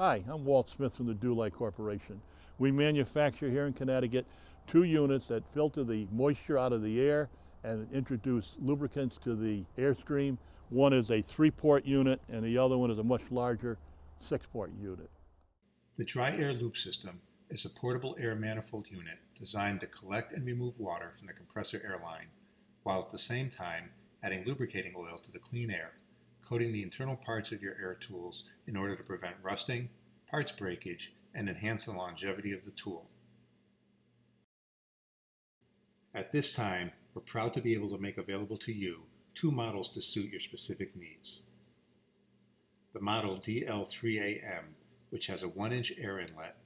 Hi, I'm Walt Smith from the Du-Lite Corporation. We manufacture here in Connecticut two units that filter the moisture out of the air and introduce lubricants to the airstream. One is a three-port unit and the other one is a much larger six-port unit. The DRI-AIR Lube system is a portable air manifold unit designed to collect and remove water from the compressor air line, while at the same time adding lubricating oil to the clean air, coating the internal parts of your air tools in order to prevent rusting, parts breakage, and enhance the longevity of the tool. At this time, we're proud to be able to make available to you two models to suit your specific needs. The model DL3AM, which has a 1-inch air inlet,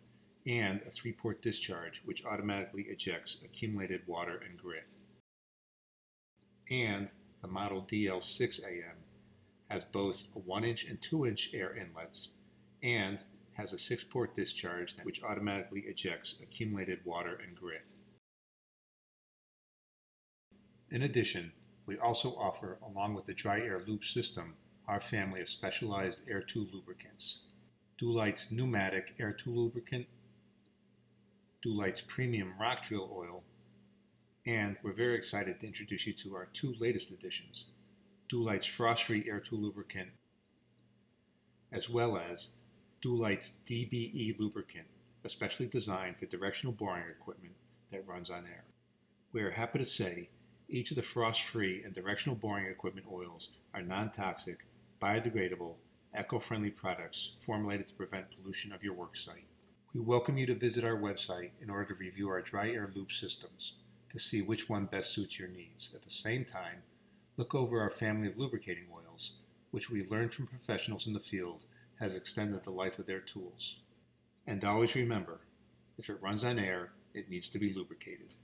and a 3-port discharge which automatically ejects accumulated water and grit. And the model DL6AM has both a 1-inch and 2-inch air inlets and has a 6-port discharge which automatically ejects accumulated water and grit. In addition, we also offer, along with the DRI-AIR Lube system, our family of specialized air tool lubricants. Du-Lite's New-Matic air tool lubricant, Du-Lite's premium rock drill oil, and we're very excited to introduce you to our two latest additions, Du-Lite's frost-free air tool lubricant, as well as Du-Lite's DBE lubricant, especially designed for directional boring equipment that runs on air. We are happy to say each of the frost-free and directional boring equipment oils are non-toxic, biodegradable, eco-friendly products formulated to prevent pollution of your worksite. We welcome you to visit our website in order to review our DRI-AIR Lube systems to see which one best suits your needs. At the same time, look over our family of lubricating oils, which we learned from professionals in the field has extended the life of their tools. And always remember, if it runs on air, it needs to be lubricated.